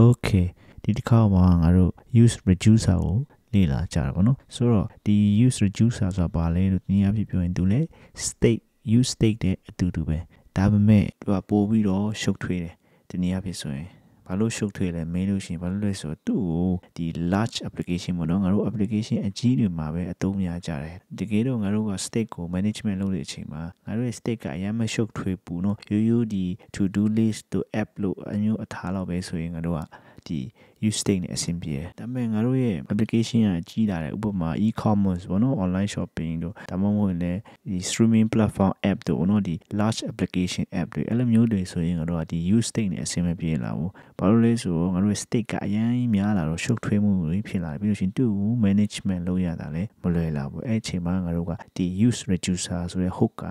okay ဒီတစ်ခါမှာငါတို့ use reducer ကိုလေ့လာကြတာပေါ့နော်ဆိုတော့ဒီ use reducer ဆိုတာဘာလဲလို့ဒီအဖြစ်ပြောရင်သူလဲ state use state တဲ့အတူတူပဲဒါပေမဲ့သူကပို့ပြီးတော့ရှုပ်ထွေးတယ်ဒီနည်းအဖြစ်ဆိုရင် ဘာလို့ရှုပ်ထွေးလဲမေးလို့ရှိရင်ဘာလို့လဲဆိုတော့သူ့ကိုဒီ large application ပေါ့နော်ငါတို့ application အကြီးတွေမှာပဲအသုံးများကြတယ်တကယ်တော့ငါတို့က state ကို management လုပ်တဲ့အချိန်မှာငါတို့ရဲ့ state ကအရင်မရှုပ်ထွေးဘူးနော်ရိုးရိုးဒီ to do list တို့ app လို့အမျိုးအထားလောက်ပဲဆိုရင်ငါတို့က ဒီ use state နဲ့အဆင်ပြေတယ်ဒါပေမဲ့ငါတို့ရဲ့ application ကကြီးလာတယ်ဥပမာ e-commerce ဘောနော် online shopping တို့ဒါမှမဟုတ်လည်းဒီ streaming platform app တို့ဘောနော်ဒီ large application app တွေအဲ့လိုမျိုးတွေဆိုရင်ငါတို့ကဒီ use state နဲ့အဆင်မပြေလာဘူးဘာလို့လဲဆိုတော့ငါတို့ရဲ့ state ကအရင်များလာတော့ရှုပ်ထွေးမှုတွေဖြစ်လာတယ်ပြီးလို့ရှိရင်သူ့ကို management လုပ်ရတာလည်းမလွယ်လာဘူးအဲ့အချိန်မှာငါတို့ကဒီ use reducer ဆိုတဲ့ hook က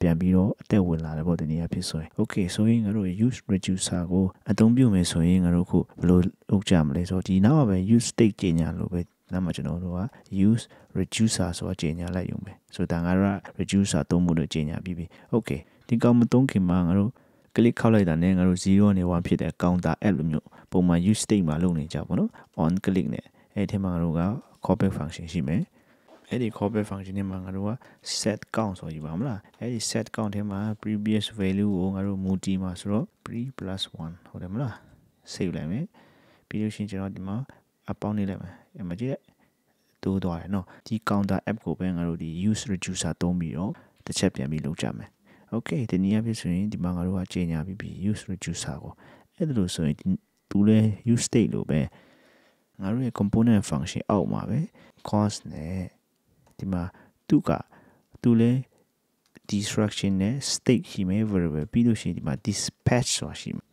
ပြန်ပြီးတော့အသက်ဝင်လာတယ်ပေါ့ဒီနေ့အဖြစ်ဆိုရင် okay ဆိုရင်ငါတို့ use reducer ကိုအသုံးပြုမယ်ဆိုရင်ငါတို့ခုဘယ်လိုလုပ်ကြမလဲဆိုတော့ဒီနောက်မှာပဲ use state ကြီးညာလို့ပဲနောက်မှာကျွန်တော်တို့က use reducer ဆိုတာကြီးညာလိုက်ရုံပဲဆိုတော့ငါတို့က reducer သုံးမှုလို့ကြီးညာပြီးပြီ okay ဒီကောင်မသုံးခင်မှာငါတို့ click ခောက်လိုက်တာနဲ့ငါတို့0နဲ့1ဖြစ်တဲ့ counter app လိုမျိုးပုံမှန် use state မှာလုပ်နေကြပါတော့ on click နဲ့အဲ့ဒီမှာငါတို့က callback function ရှိမယ် အဲ့ဒီ callback function နဲ့မှာငါတို့က set count ဆိုယူပါမလားအဲ့ဒီ set count ထဲမှာ previous value ကိုငါတို့ multi မှာဆိုတော့ pre plus 1ဟုတ်တယ်မလား save လိုက်မယ်ပြီးလို့ရှိရင်ကျွန်တော်ဒီမှာအပေါင်းနေလိုက်မယ်အဲ့မှာကြည့်လိုက်တိုးသွားတယ်နော်ဒီ counter app ကိုပဲငါတို့ဒီ use reducer သုံးပြီးတော့တစ်ချက်ပြန်ပြီးလုပ်ကြမယ် okay ဒီနည်းအဖြစ်ဆိုရင်ဒီမှာငါတို့ကချိန်ညာပြီးပြီ use reducer ကိုအဲ့ဒါလို့ဆိုရင်သူလဲ use state လို့ပဲငါတို့ရဲ့ component function အောက်မှာပဲ cost နဲ့ ဒီမှာသူကသူလဲ destruction နဲ့ state ရှိမယ် variable ပြီးလို့ရှိရင်ဒီမှာ dispatch ဆိုတာရှိမယ်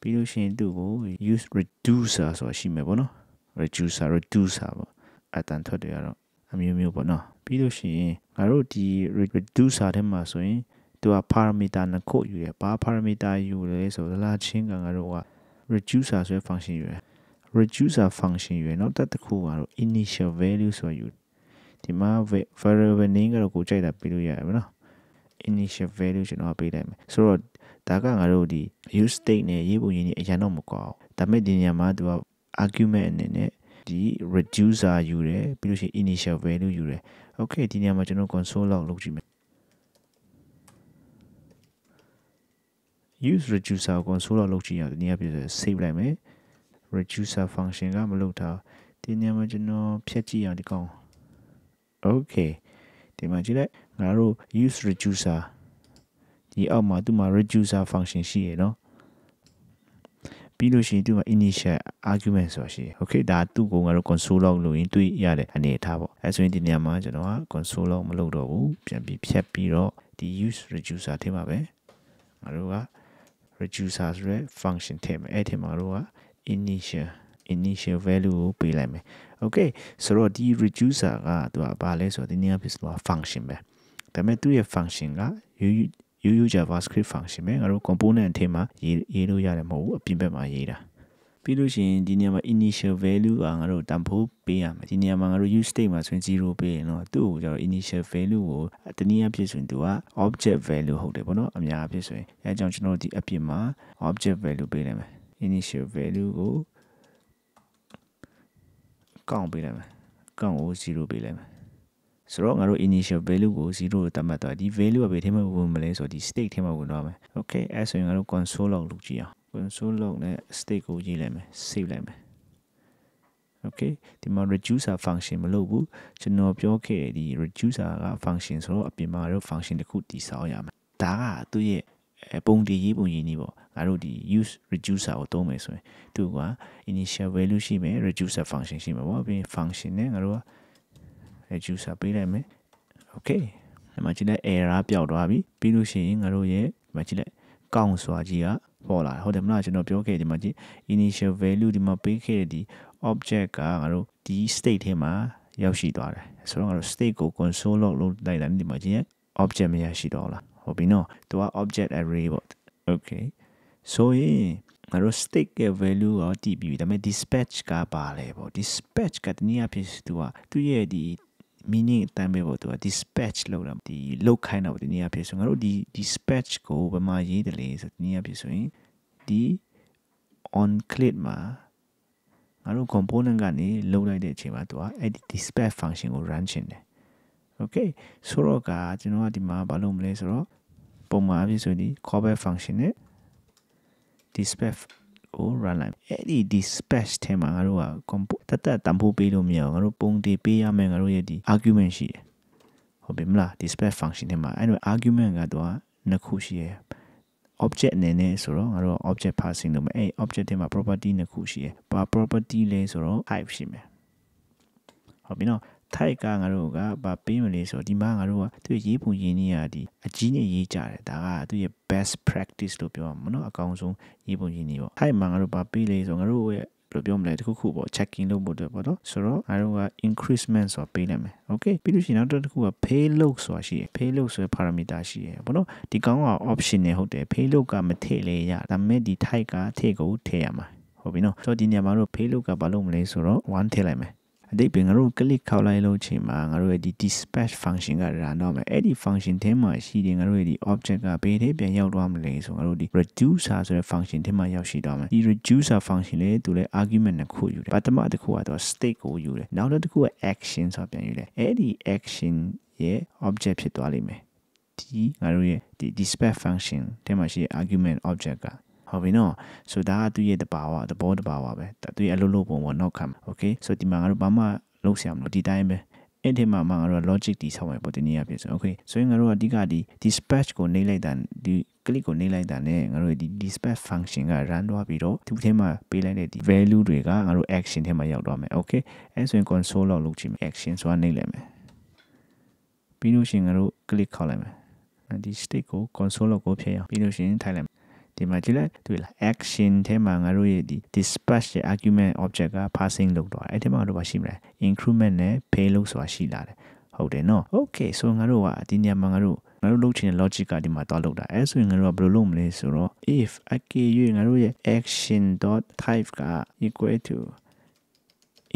ပြီးလို့ရှိရင်သူ့ကို use reducer ဆိုတာရှိမယ်ပေါ့နော် reducer reducer ပေါ့အတန်ထွက်တွေကတော့အမျိုးမျိုးပေါ့နော်ပြီးလို့ရှိရင်ငါတို့ဒီ reducer ထဲမှာဆိုရင်သူက parameter နှစ်ခုယူရဘာ parameter ယူလဲဆိုတော့လာချင်းကငါတို့က reducer ဆိုတဲ့ function ယူရ reducer function ယူရနောက်တစ်ခုကတော့ initial value ဆိုယူ ဒီမှာ variable name ကတော့ကိုကြိုက်တာပေးလို့ရတယ်နော် initial value ကျွန်တော်ပေးလိုက်မယ်ဆိုတော့ဒါကငါတို့ဒီ use state နဲ့ရေးပုံရင်းနေအရင်တော့မကွာဘူးဒါပေမဲ့ဒီနေရာမှာသူက argument အနေနဲ့ဒီ reducer ယူတယ်ပြီးလို့ရှိရင် initial value ယူတယ် okay ဒီနေရာမှာကျွန်တော် console log လုပ်ကြည့်မယ် use reducer ကို console log လုပ်ကြည့်ရအောင်ဒီနေရာပြည့် save လိုက်မယ် reducer function ကမလုပ်ထားဒီနေရာမှာကျွန်တော်ဖြတ်ကြည့်အောင်ဒီကောင် okay ဒီမှာကြည့်လိုက်ငါတို့ use reducer ဒီအောက်မှာသူ့မှာ reducer function ရှိရနော်ပြီးလို့ရှိရင်သူ့မှာ initial argument ဆိုတာရှိတယ် okay ဒါသူ့ကိုငါတို့ console log လုပ်ရင်တွေ့ရတဲ့အနေအထားပေါ့အဲဆိုရင်ဒီနေရာမှာကျွန်တော်က console log မလုပ်တော့ဘူးပြန်ပြီးဖြတ်ပြီးတော့ဒီ use reducer ထဲမှာပဲငါတို့က reducer ဆိုတဲ့ function ထည့်မယ်အဲ့ထည့်မှာတို့က initial initial value ကိုပေးလိုက်မယ် okay ဆိုတော့ဒီ reducer ကသူကဘာလဲဆိုတော့ဒီနေရာဖြစ်သွား function ပဲဒါပေမဲ့သူ့ရဲ့ function ကရိုးရိုးရိုး javascript function ပဲငါတို့ component အထက်မှာရေးရေးလို့ရတယ်မဟုတ်ဘူးအပြင်ဘက်မှာရေးတာပြီးလို့ရှိရင်ဒီနေရာမှာ initial value ကငါတို့တန်ဖိုးပေးရမယ်ဒီနေရာမှာငါတို့ use state မှာဆိုရင်0ပေးရင်တော့သူ့ကိုကျတော့ initial value ကိုတနည်းအားဖြင့်ဆိုရင်သူက object value ဟုတ်တယ်ပေါ့နော်အများအားဖြင့်ဆိုရင်အဲကြောင့်ကျွန်တော်ဒီအပြင်မှာ object value ပေးလိုက်မယ် initial value ကို ကောင်းပေးလိုက်မယ်ကောင်းကို0ပေးလိုက်မယ်ဆိုတော့ငါတို့ initial value ကို0လို့သတ်မှတ်သွားဒီ value ကဘယ်ထဲမှာဝင်မလဲဆိုတော့ဒီ state ထဲမှာဝင်သွားမယ် okay အဲဆိုရင်ငါတို့ console log လုပ်ကြည့်အောင် console log နဲ့ state ကိုရေးလိုက်မယ် save လိုက်မယ် okay ဒီမှာ reducer function မလုပ်ဘူးကျွန်တော်ပြောခဲ့ဒီ reducer က function ဆိုတော့အပြင်မှာတော့ function တစ်ခုတည်ဆောက်ရမယ်ဒါကသူ့ရဲ့ ပုံတည်ရေးပုံရင်းနေပေါ့ငါတို့ဒီ use reducer ကိုသုံးမယ်ဆိုရင်သူက initial value ရှိမယ် reducer function ရှိမှာပေါ့ပြီး function နဲ့ငါတို့က reducer ပေးလိုက်မယ် okay ဒီမှာကြည့်လိုက် error ပျောက်သွားပြီပြီးလို့ရှိရင်ငါတို့ရဲ့ဒီမှာကြည့်လိုက် count ဆိုတာကြီးကပေါ်လာဟုတ်တယ်မလားကျွန်တော်ပြောခဲ့ဒီမှာကြည့် initial value ဒီမှာပေးခဲ့တဲ့ဒီ object ကငါတို့ဒီ state ထဲမှာရောက်ရှိသွားတယ်ဆိုတော့ငါတို့ state ကို console log လုပ်လိုက်တာဒီမှာကြည့် object မရရှိတော့လား ဟုတ်ပြီနော်သူက object array ပေါ့ okay ဆိုရင်ငါတို့ state ရဲ့ value ကိုတည်ပြီးဒါပေမဲ့ dispatch ကပါလဲပေါ့ dispatch ကတနည်းအားဖြင့်သူကသူ့ရဲ့ဒီ meaning အတိုင်းပဲပေါ့သူက dispatch လောက်တာဒီလောက်ခိုင်းတာပေါ့ဒီနေရာဖြစ်ဆိုငါတို့ဒီ dispatch ကိုဘယ်မှာရေးတယ်လဲဆိုဒီနေရာဖြစ်ဆိုရင်ဒီ on click မှာငါတို့ component ကနေလုတ်လိုက်တဲ့အချိန်မှာသူကအဲ့ဒီ dispatch function ကို run ချင်တယ် okay ဆိုတော့ကကျွန်တော်ကဒီမှာဘာလုပ်မလဲဆိုတော့ပုံမှန်အဖြစ်ဆိုရင် callback function နဲ့ dispatch ကို run လိုက်အဲ့ဒီ dispatch ထဲမှာငါတို့ကတတ်တတ်တန်ဖိုးပေးလို့မရအောင်ငါတို့ပုံတည်ပေးရမယ်ငါတို့ရဲ့ဒီ argument ရှိတယ်ဟုတ်ပြီမလား dispatch function ထဲမှာအဲ့တော့ argument ကတော့နှစ်ခုရှိရယ် object အနေနဲ့ဆိုတော့ငါတို့ object passing လုပ်မယ်အဲ့ object ထဲမှာ property နှစ်ခုရှိရယ်ဘာ property လဲဆိုတော့ type ရှိမယ်ဟုတ်ပြီနော် type ကငါတို့ကဘာပေးမလဲဆိုတော့ဒီမှာငါတို့ကသူရေးပုံရင်းနေရဒီအကြီးနဲ့ရေးကြတယ်ဒါကသူရဲ့ best practice လို့ပြောမှာမနော်အကောင်းဆုံးရေးပုံရင်းနေပေါ့ type မှာငါတို့ဘာပေးလဲဆိုတော့ငါတို့ရဲ့ဘယ်လိုပြောမလဲတခုခုပေါ့ checking လုပ်ဖို့အတွက်ပေါ့နော်ဆိုတော့ငါတို့က increment ဆိုတာပေးလိုက်မယ် okay ပြီးလို့ရှိရင်နောက်တစ်ခုက payload ဆိုတာရှိရယ် payload ဆိုတဲ့ parameter ရှိရယ်ပေါ့နော်ဒီကောင်းက option နဲ့ဟုတ်တယ် payload ကမထည့်လဲရဒါပေမဲ့ဒီ type ကထည့်ကိုထည့်ရမှာဟုတ်ပြီနော်ဆိုတော့ဒီနေရာမှာတော့ payload ကဘာလုပ်မလဲဆိုတော့1ထည့်လိုက်မယ် အတိတ်ပဲငါတို့ click ခောက်လိုက်လို့ချိန်မှာငါတို့ရဲ့ဒီ dispatch function က run တော့မယ်အဲ့ဒီ function ထဲမှာရှိတယ်ငါတို့ရဲ့ဒီ object ကဘယ်ထဲပြန်ရောက်သွားမလဲဆိုငါတို့ဒီ reducer ဆိုတဲ့ function ထဲမှာရောက်ရှိတော့မယ်ဒီ reducer function လေသူလည်း argument နှစ်ခုယူတယ်ပထမတစ်ခုကတော့ state ကိုယူတယ်နောက်တစ်ခုက action ဆိုပြန်ယူတယ်အဲ့ဒီ action ရဲ့ object ဖြစ်သွားလိမ့်မယ်ဒီငါတို့ရဲ့ဒီ dispatch function ထဲမှာရှိတဲ့ argument object က ဟုတ်ပြီနော်ဆိုဒါကသူ့ရဲ့တဘာဝသဘောတဘာဝပဲသူရဲ့အလုပ်လုပ်ပုံပေါ်နောက်ခံโอเคဆိုဒီမှာငါတို့ဘာမှလုပ်ဆရာမလို့ဒီတိုင်းပဲအဲ့ဒီမှာမှငါတို့ logic တီဆောက်မယ်ပေါ့ဒီနေ့ရပြီဆို okay ဆိုရင်ငါတို့ကအဓိကဒီ dispatch ကိုနှိပ်လိုက်တာဒီ click ကိုနှိပ်လိုက်တာနဲ့ငါတို့ဒီ dispatch function က run သွားပြီးတော့သူ့ထဲမှာပေးလိုက်တဲ့ဒီ value တွေကငါတို့ action ထဲမှာရောက်သွားမယ် okay အဲ့ဆိုရင် console လောက်လုပ်ကြည့်မယ် action ဆိုတာနှိပ်လိုက်မယ်ပြီးလို့ရှိရင်ငါတို့ click ခေါက်လိုက်မယ်ဒီ state ကို console လောက်ကိုဖြည့်အောင်ပြီးလို့ရှိရင်ထိုင်လိုက် ဒီမှာကြည့်လိုက်တွေ့လား action ထဲမှာငါတို့ရဲ့ဒီ dispatch ရဲ့ argument object က passing လုပ်တော့အဲ့ထဲမှာတို့ပါရှိမလဲ increment နဲ့ payload ဆိုတာရှိလာတယ်ဟုတ်တယ်နော် okay ဆိုငါတို့ကဒီနေရာမှာငါတို့ငါတို့လုပ်ချင်တဲ့ logic ကဒီမှာတော့လုပ်တာအဲဆိုရင်ငါတို့ကဘယ်လိုလုပ်မလဲဆိုတော့ if အကေ၍ငါတို့ရဲ့ action.type က equal to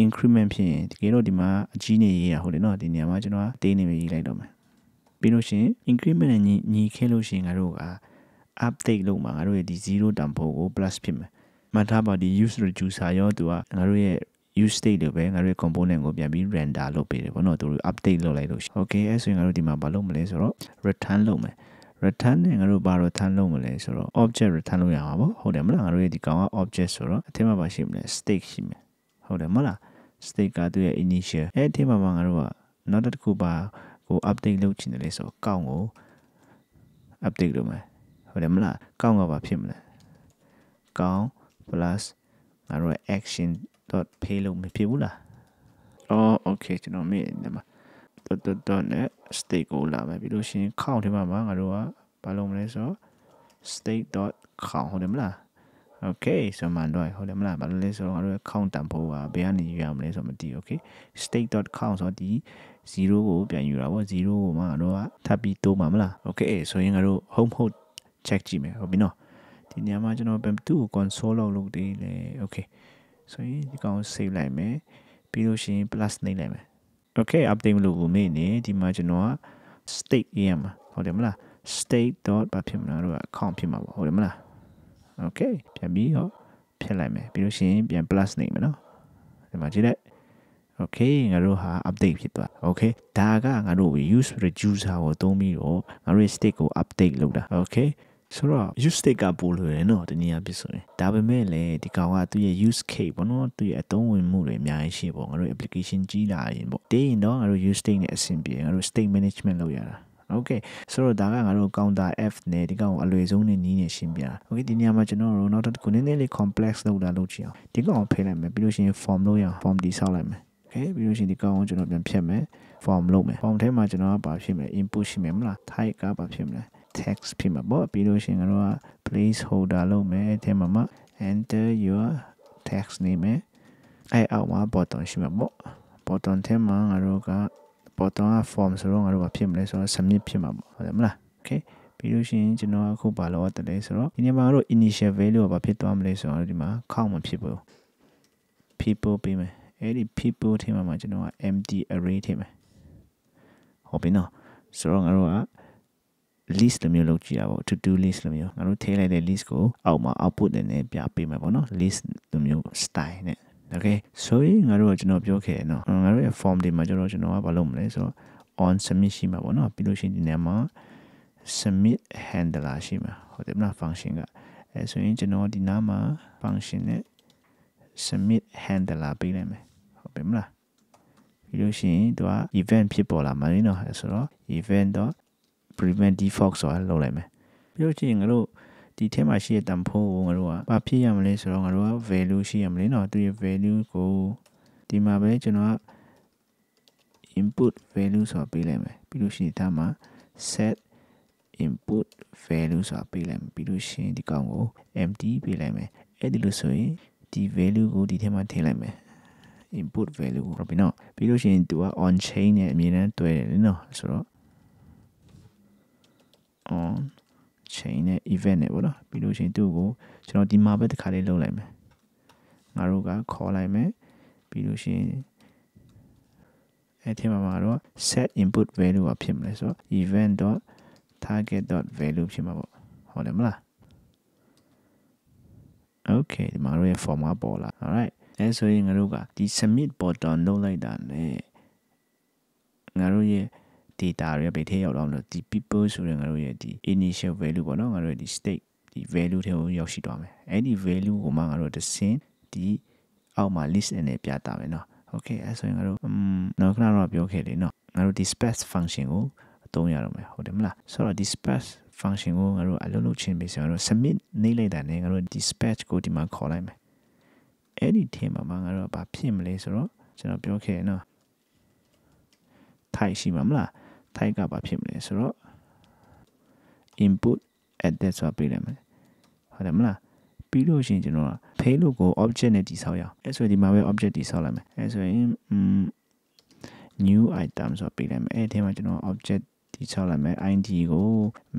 increment ဖြစ်ရင်တကယ်တော့ဒီမှာအကြီးနေရေးရဟုတ်တယ်နော်ဒီနေရာမှာကျွန်တော်ကတေးနေပဲရေးလိုက်တော့မယ်ပြီးလို့ရှိရင် increment နဲ့ညီခဲလို့ရှိရင်ငါတို့က update လုပ်မှာငါတို့ရဲ့ဒီ0တန်ဖိုးကို plus ဖြစ်မယ်မှတ်ထားပါဒီ use reducer ရောသူကငါတို့ရဲ့ use state တွေပဲငါတို့ရဲ့ component ကိုပြန်ပြီး render လုပ်ပေးတယ်ပေါ့နော်သူတို့ update လုပ်လိုက်လို့ okay အဲဆိုရင်ငါတို့ဒီမှာမလုပ်မလဲဆိုတော့ return လုပ်မယ် return နဲ့ငါတို့ဘာ return လုပ်မလဲဆိုတော့ object return လုပ်ရမှာပေါ့ဟုတ်တယ်မလားငါတို့ရဲ့ဒီကောင်က object ဆိုတော့အထက်မှာပါရှိမလဲ state ရှိမယ်ဟုတ်တယ်မလား state ကသူရဲ့ initial အဲအထက်မှာပါငါတို့ကနောက်တစ်ခုပါကို update လုပ်ချင်တယ်လေဆိုတော့ကောင်းကို update လုပ်မယ် ဟုတ်တယ်မလားကောင်းကဘာဖြစ်မလဲကောင်း plus ငါတို့ action.pay လို့မဖြစ်ဘူးလားအော် okay ကျွန်တော်မေ့နေမှာ dot dot dot နဲ့ state ကိုလာမယ်ပြီးလို့ရှိရင် count ထဲမှာငါတို့ကဘာလုပ်မလဲဆိုတော့ state.count ဟုတ်တယ်မလား okay ဆိုမှတော့ဟုတ်တယ်မလားဘာလို့လဲဆိုတော့ငါတို့ count တန်ဖိုးကဘယ်ကနေယူရမလဲဆိုတော့မသိ okay state.count ဆိုတော့ဒီ0ကိုပြန်ယူတာပေါ့0ကိုမှငါတို့ကထပ်ပြီးတိုးမှာမလား okay ဆိုရင်ငါတို့ home home check ကြည့်မယ်ဟုတ်ပြီနော်ဒီနေရာမှာကျွန်တော်ပြန်သူ့ကို console လောက်လုပ်သေးလေ okay ဆိုရင်ဒီကောင် save လိုက်မယ်ပြီးလို့ရှိရင် plus နှိပ်လိုက်မယ် okay update မလုပ်ဘူးမေ့နေဒီမှာကျွန်တော်က state ရေးရမှာဟုတ်တယ်မလား state. ဘာဖြစ်မလဲတော့ account ဖြစ်မှာပေါ့ဟုတ်တယ်မလား okay ပြန်ပြီးတော့ဖြတ်လိုက်မယ်ပြီးလို့ရှိရင်ပြန် plus နှိပ်မယ်နော်ဒီမှာကြည့်လိုက် okay ငါတို့ဟာ update ဖြစ်သွား okay ဒါကငါတို့ use reducer ကိုသုံးပြီးတော့ငါတို့ state ကို update လုပ်တာ okay ဆိုတော့ use state ကပို့လို့ရနော်တနည်းအားဖြင့်ဆိုရင်ဒါပေမဲ့လည်းဒီကောင်ကသူ့ရဲ့ use case ပေါ့နော်သူ့ရဲ့အသုံးဝင်မှုတွေအများကြီးရှိပေါ့ငါတို့ application ကြီးလာရင်ပေါ့တင်းရင်တော့ငါတို့ use state နဲ့အဆင်ပြေငါတို့ state management လုပ်ရတာ okay ဆိုတော့ဒါကငါတို့ counter f နဲ့ဒီကောင်အလွယ်ဆုံးနဲ့နီးနေရှင်းပြတာ okay ဒီနေရာမှာကျွန်တော်တို့နောက်တစ်ခုနည်းနည်းလေး complex လုပ်တာလုပ်ချင်အောင်ဒီကောင်ကိုဖိလိုက်မယ်ပြီးလို့ရှိရင် form လုပ်ရအောင် form တိဆောက်လိုက်မယ် okay ပြီးလို့ရှိရင်ဒီကောင်ကိုကျွန်တော်ပြန်ဖြတ်မယ် form လုပ်မယ် form ထဲမှာကျွန်တော်ကဘာဖြစ်မလဲ input ရှိမယ်မလား type ကဘာဖြစ်မလဲ text ဖြစ်မှာပေါ့ပြီးလို့ရှိရင်ကတော့ placeholder လုပ်မယ်အဲထဲမှာမှ enter your text name အဲအောက်မှာ button ရှိမှာပေါ့ button ထဲမှာငါတို့က button က form ဆိုတော့ငါတို့ကဖြစ်မလဲဆိုတော့ submit ဖြစ်မှာပေါ့ဟုတ်တယ်မလား okay ပြီးလို့ရှိရင်ကျွန်တော်အခုပါလို့တက်လဲဆိုတော့ဒီနေ့မှာတို့ initial value ကဘာဖြစ်သွားမလဲဆိုတော့ဒီမှာ count မဖြစ်ဘူး people ပေးမယ်အဲ့ဒီ people ထဲမှာကျွန်တော်က empty array ထည့်မယ်ဟုတ်ပြီနော်ဆိုတော့ငါတို့က list လိုမျိုးလုပ်ကြည့်ရပါဘူး to do list လိုမျိုးငါတို့ထည့်လိုက်တဲ့ list ကိုအောက်မှာ output နဲ့ပြပေးမှာပေါ့နော် list လိုမျိုး style နဲ့ okay ဆိုရင်ငါတို့ကကျွန်တော်ပြောခဲ့နော်ငါတို့ရဲ့ form တွေမှာကျွန်တော်ကျွန်တော်ကဘာလုပ်မလဲဆိုတော့ on submit ရှိမှာပေါ့နော်ပြီးလို့ရှိရင်ဒီနေရာမှာ submit handler ရှိမှာဟုတ်တယ်မလား function ကအဲဆိုရင်ကျွန်တော်ဒီနားမှာ function နဲ့ submit handler ပေးလိုက်မယ်ဟုတ်ပြီမလားပြီးလို့ရှိရင်သူက event ဖြစ်ပေါ်လာမှာလေနော်အဲဆိုတော့ event.prevent default ဆိုတာလုပ်လိုက်မယ်ပြီးလို့ရှိရင်ငါတို့ဒီထဲမှာရှိတဲ့တန်ဖိုးကိုငါတို့ကဘာဖြစ်ရမလဲဆိုတော့ငါတို့က value ရှိရမလဲနော်သူရဲ့ value ကိုဒီမှာပဲကျွန်တော်က input value ဆိုတာပေးလိုက်မယ်ပြီးလို့ရှိရင်ဒါမှာ set input value ဆိုတာပေးလိုက်မယ်ပြီးလို့ရှိရင်ဒီကောင်ကို empty ပေးလိုက်မယ်အဲ့ဒီလိုဆိုရင်ဒီ value ကိုဒီထဲမှာထည့်လိုက်မယ် input value ကိုပြီးတော့ပြီးလို့ရှိရင်သူက on chain နဲ့အမြဲတမ်းတွဲတယ်လေနော်ဆိုတော့ on chain နဲ့ event နဲ့ပေါ့နော်ပြီးလို့ရှိရင်သူ့ကိုကျွန်တော်ဒီမှာပဲတစ်ခါလေးလုပ်လိုက်မယ်ငါတို့ကခေါ်လိုက်မယ်ပြီးလို့ရှိရင်အဲ့ဒီမှာမှာတော့ set input value ကဖြစ်မလဲဆိုတော့ event.target.value ဖြစ်မှာပေါ့ဟုတ်တယ်မလား okay ဒီမှာတို့ရဲ့ form ကပေါ်လာ alright အဲဆိုရင်ငါတို့ကဒီ submit button လုပ်လိုက်တာ ਨੇ ငါတို့ရဲ့ data တွေပဲထဲရောက်တော့လို့ဒီ people ဆိုရင်ငါတို့ရဲ့ဒီ initial value ပေါ့နော်ငါတို့ရဲ့ဒီ state ဒီ value ထဲကိုရောက်ရှိသွားမယ်အဲ့ဒီ value ကိုမှငါတို့တစ်စင်းဒီအောက်မှာ list နဲ့ပြတာမယ်နော် okay အဲဆိုရင်ငါတို့อืมနောက်ခဏတော့ပြောခဲ့တယ်နော်ငါတို့ဒီ space function ကိုအသုံးရတော့မယ်ဟုတ်တယ်မလားဆိုတော့ဒီ space function ကိုငါတို့အလုပ်လုပ်ချင်းပဲဆိုတော့ submit နေလိုက်တာနဲ့ငါတို့ဒီ space ကိုဒီမှာခေါ်လိုက်မယ်အဲ့ဒီထဲမှာငါတို့ကဘာဖြစ်မလဲဆိုတော့ကျွန်တော်ပြောခဲ့ရနော် type ရှိမှာမလား type ကဘာဖြစ်မလဲဆိုတော့ input address ဆိုတာပေးလိုက်မယ်ဟုတ်တယ်မလားပြီးလို့ရှိရင်ကျွန်တော်က payload ကို object နဲ့တည်ဆောက်ရအောင်အဲဆိုဒီမှာပဲ object တည်ဆောက်လိုက်မယ်အဲဆိုရင် new item ဆိုပေးလိုက်မယ်အဲဒီထဲမှာကျွန်တော် object တည်ဆောက်လိုက်မယ် id ကို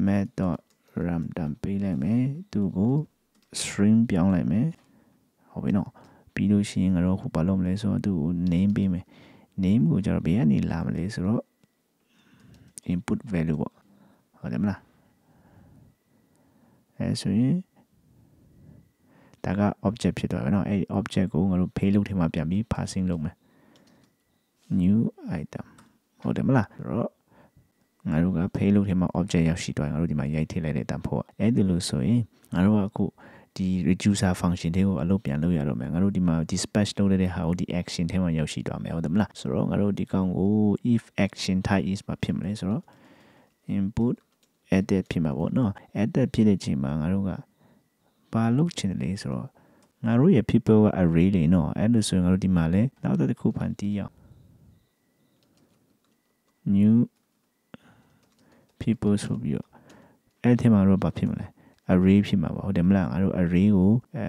mat.random ပေးလိုက်မယ်သူ့ကို string ပြောင်းလိုက်မယ်ဟုတ်ပြီနော်ပြီးလို့ရှိရင်ငါတို့ခုဘာလုပ်မလဲဆိုတော့သူ့ကို name ပေးမယ် name ကိုကျတော့ဘယ်ကနေလာမလဲဆိုတော့ input value ပေါ့ဟုတ်တယ်မလားအဲဆိုရင်ဒါက object ဖြစ်သွားပြီเนาะအဲ့ဒီ object ကိုငါတို့ payload ထဲမှာပြန်ပြီး parsing လုပ်မယ် new item ဟုတ်တယ်မလားဆိုတော့ငါတို့က payload ထဲမှာ object ရောက်ရှိသွားရင်ငါတို့ဒီမှာရိုက်ထည့်လိုက်တဲ့တန်ဖိုးအဲ့ဒီလိုဆိုရင်ငါတို့ကအခု ဒီ reducer function တွေကိုအလုပ်ပြန်လုပ်ရတော့မယ်ငါတို့ဒီမှာ dispatch လုပ်တဲ့ဟာကိုဒီ action ထဲမှာရောက်ရှိသွားမယ်ဟုတ်တယ်မလားဆိုတော့ငါတို့ဒီကောင်ကို if action type is မှာဖြစ်မလဲဆိုတော့ input edit ဖြစ်မှာပေါ့နော် edit ဖြစ်တဲ့ချိန်မှာငါတို့ကဘာလုပ်ချင်တယ်လဲဆိုတော့ငါတို့ရဲ့ people က array တွေနော်အဲ့လိုဆိုရင်ငါတို့ဒီမှာလဲနောက်တစ်ခုဖန်တီးရအောင် new people ဆိုပြီးတော့အဲ့ဒီမှာတော့ဘာဖြစ်မလဲ array ဖြစ်မှာပါဟုတ်တယ်မလားငါတို့ array ကိုအဲ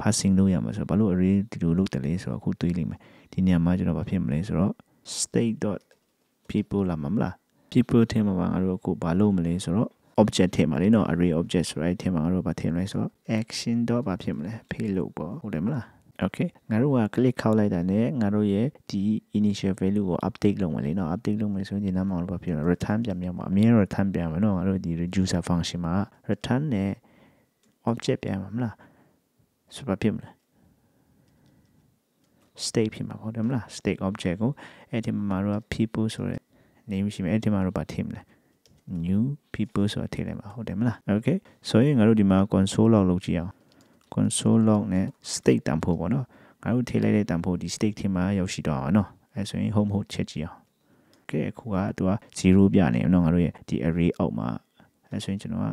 passing လုပ်ရမှာဆိုတော့ဘာလို့ array ဒီလိုလုပ်တယ်လဲဆိုတော့အခုတွေးလိုက်မယ်ဒီနေရာမှာကျွန်တော်ဘာဖြစ်မလဲဆိုတော့ state.people လာမှာမလား people ထဲမှာငါတို့အခုဘာလုပ်မလဲဆိုတော့ object ထဲမှာလေနော် array object ဆိုတဲ့ထဲမှာငါတို့ဘာထည့်မလဲဆိုတော့ action တော့ဘာဖြစ်မလဲ payload ပေါ့ဟုတ်တယ်မလား okay ငါတို့က click ခောက်လိုက်တာနဲ့ငါတို့ရဲ့ဒီ initial value ကို update လုပ်မယ်လေနော် update လုပ်မယ်ဆိုရင်ဒီနားမှာဘာဖြစ်လဲ return ပြန်ပြန်မှာအမြဲ return ပြန်မှာနော်ငါတို့ဒီ reducer function မှာ return နဲ့ object ပြန်မှာမလားဆိုဘာဖြစ်မလဲ state ဖြစ်မှာဟုတ်တယ်မလား state object ကိုအဲ့ဒီမှာတော့ people ဆိုတဲ့ name ရှိမယ်အဲ့ဒီမှာတော့ဘာထည့်မလဲ new people ဆိုတာထည့်လိုက်ပါဟုတ်တယ်မလား okay ဆိုရင်ငါတို့ဒီမှာ console log လုပ်ကြည့်အောင် console log နဲ့ state တန်ဖိုးပေါ့နော်ငါတို့ထည့်လိုက်တဲ့တန်ဖိုးဒီ state ထဲမှာရောက်ရှိတော့အောင်နော်အဲဆိုရင် home ဟုတ်ချက်ကြည့်အောင် okay အခုကသူက0ပြနေနော်ငါတို့ရဲ့ဒီ array အောက်မှာအဲဆိုရင်ကျွန်တော်က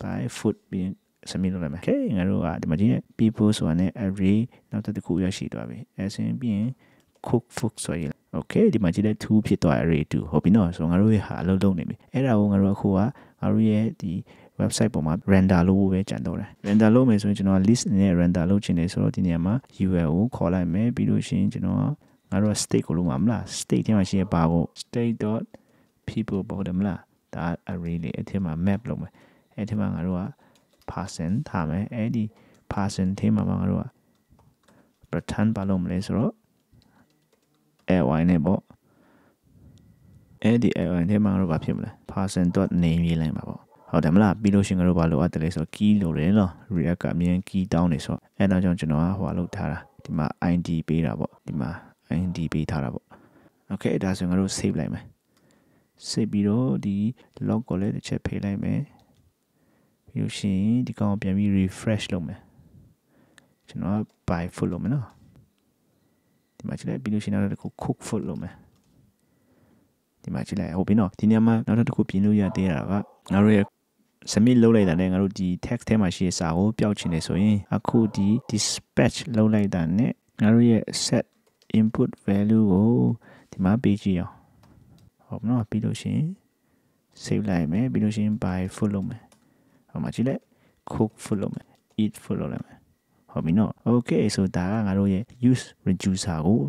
by foot ပြီး submit လုပ်လိုက်မယ် okay ငါတို့ကဒီမှာကြီး people ဆိုတာနဲ့ array နောက်တစ်ခုရရှိသွားပြီအဲဆိုရင်ပြီးရင် cook food ဆိုရင် okay ဒီမှာကြည့်တဲ့2ဖြစ်သွား array 2ဟုတ်ပြီနော်ဆိုတော့ငါတို့ရဲ့ဟာအလုပ်လုပ်နေပြီအဲ့ဒါကိုငါတို့အခုကငါတို့ရဲ့ဒီ website ပေါ်မှာ render လုပ်ဖို့ပဲကြံတော့တယ် render လုပ်မယ်ဆိုရင်ကျွန်တော် list နဲ့ render လုပ်ချင်တယ်ဆိုတော့ဒီနေရာမှာ URL ကိုခေါ်လိုက်မယ်ပြီးလို့ရှိရင်ကျွန်တော်ငါတို့ state ကိုလုပ်မှာမလား state ထဲမှာရှိရပါကို state.people ပေါ့တယ်မလားဒါ array လေးအထက်မှာ map လုပ်မယ်အဲ့ဒီမှာငါတို့က person ထားမယ်အဲ့ဒီ person ထဲမှာငါတို့က return ပါလို့မလဲဆိုတော့ ay နဲ့ပေါ့အဲ့ဒီ line ထဲမှာတော့ဘာဖြစ်မလဲ person.name ရေးလိုက်မှာပေါ့ ဟုတ်တယ်မလားပြီးလို့ရှိရင်တို့ဘာလိုအပ်တယ်လဲဆိုတော့ key လိုတယ်နော် react ကအမြင် key တောင်းနေဆိုတော့အဲ့ဒါကြောင့်ကျွန်တော်ကဟိုလုပ်ထားတာဒီမှာ id ပေးတာပေါ့ဒီမှာ id ပေးထားတာပေါ့ okay ဒါဆိုရင်တို့ save လိုက်မယ် save ပြီးတော့ဒီ log ကိုလည်းတစ်ချက်ဖေးလိုက်မယ်ပြီးလို့ရှိရင်ဒီကောင်ပြန်ပြီး refresh လုပ်မယ်ကျွန်တော် by foot လုပ်မယ်နော်ဒီမှာကြည့်လိုက်ပြီးလို့ရှိရင်နောက်တစ်ခု cook foot လုပ်မယ်ဒီမှာကြည့်လိုက်ဟုတ်ပြီနော်ဒီနေရာမှာနောက်တစ်ခုပြင်လို့ရသေးတာကငါတို့ရဲ့ submit လုပ်လိုက်တာနဲ့ငါတို့ဒီ text ထဲမှာရှိတဲ့စာကိုပျောက်ချင်နေဆိုရင်အခုဒီ dispatch လုပ်လိုက်တာနဲ့ငါတို့ရဲ့ set input value ကိုဒီမှာပေးကြည့်အောင်ဟုတ်နော်ပြီးလို့ရှိရင် save လိုက်မယ်ပြီးလို့ရှိရင် by foot လုပ်မယ်ဟောမှာကြည့်လိုက် cook foot လုပ်မယ် eat foot လုပ်လိုက်မယ်ဟုတ်ပြီနော် okay ဆိုဒါကငါတို့ရဲ့ use reducer ကို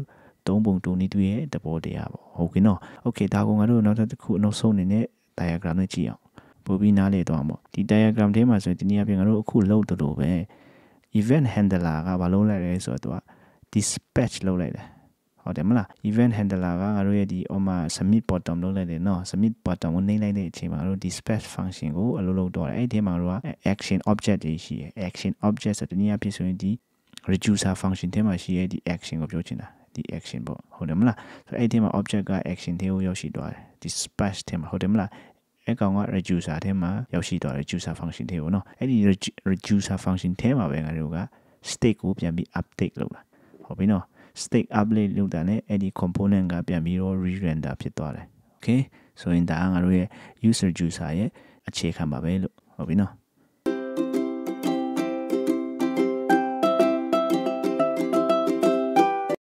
သုံးပုံတူနေတူရဲ့သဘောတရားပေါ့ဟုတ်ကဲ့နော် okay ဒါကိုငါတို့နောက်တစ်ခုနောက်ဆုံးအနေနဲ့ diagram နဲ့ကြည့်အောင် ပို့ပြီးနားလေတော့ပေါ့ဒီ diagram ထဲမှာဆိုရင်ဒီနေ့အပြင်ငါတို့အခုလုပ်တူတူပဲ event handler ကဘာလုပ်လိုက်လဲဆိုတော့သူက dispatch လုပ်လိုက်တယ်ဟုတ်တယ်မလား event handler ကငါတို့ရဲ့ဒီ oma submit bottom လုပ်လိုက်တယ်နော် submit bottom ကိုနှိမ့်လိုက်တဲ့အချိန်မှာငါတို့ dispatch function ကိုအလုပ်လုပ်တော့တယ်အဲ့ဒီထဲမှာတို့က action object တွေရှိတယ် action object ဆိုတဲ့နည်းအားဖြင့်ဆိုရင်ဒီ reducer function ထဲမှာရှိရဲ့ဒီ action ကိုပြောချင်တာဒီ action ပေါ့ဟုတ်တယ်မလားဆိုတော့အဲ့ဒီထဲမှာ object က action ထဲကိုရောက်ရှိသွားတယ် dispatch ထဲမှာဟုတ်တယ်မလား အဲ့ကောင်က reducer ထဲမှာရောက်ရှိသွားတယ် reducer function ထဲကိုနော်အဲ့ဒီ reducer function ထဲမှာပဲငါတို့က state ကိုပြန်ပြီး update လုပ်တာဟုတ်ပြီနော် state update လုပ်တာနဲ့အဲ့ဒီ component ကပြန်ပြီးတော့ re-render ဖြစ်သွားတယ် okay ဆိုရင်ဒါကငါတို့ရဲ့ user reducer ရဲ့အခြေခံပါပဲလို့ဟုတ်ပြီနော်